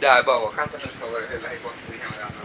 Da, bara skämta nu.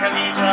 Khadija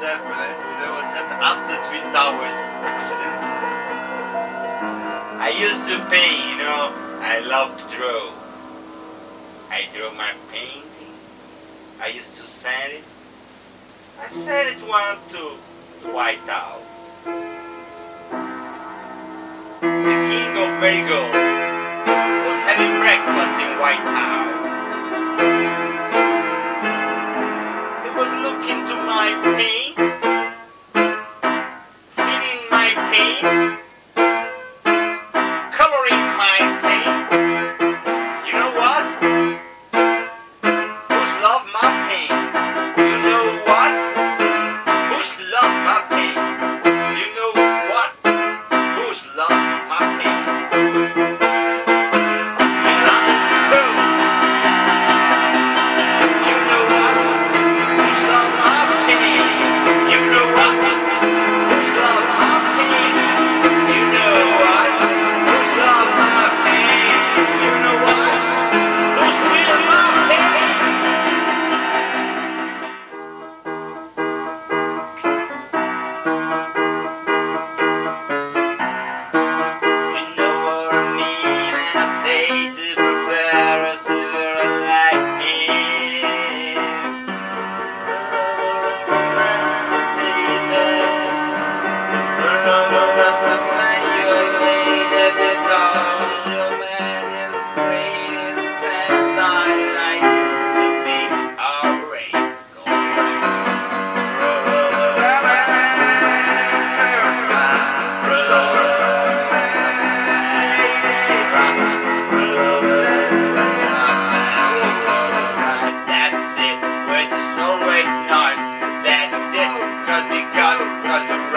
there uh, was after Twin Towers accident. I used to paint, you know, I love to draw. I drew my painting. I used to sell it. I sell it one to White House. The king of marigold. Bye.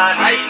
High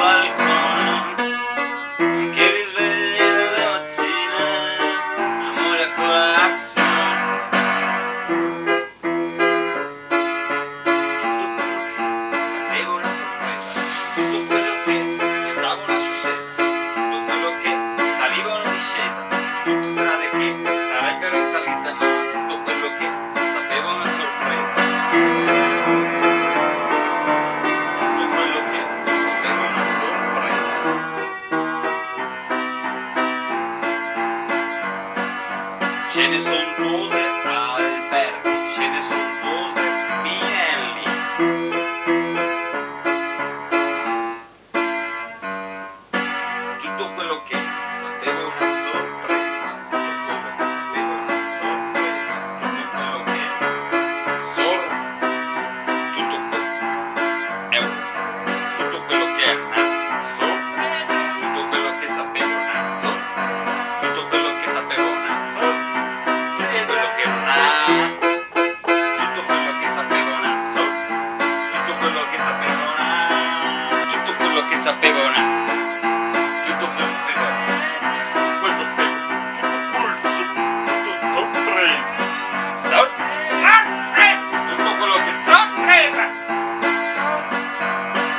Cose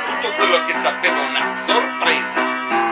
tutto quello che sapevo, una sorpresa.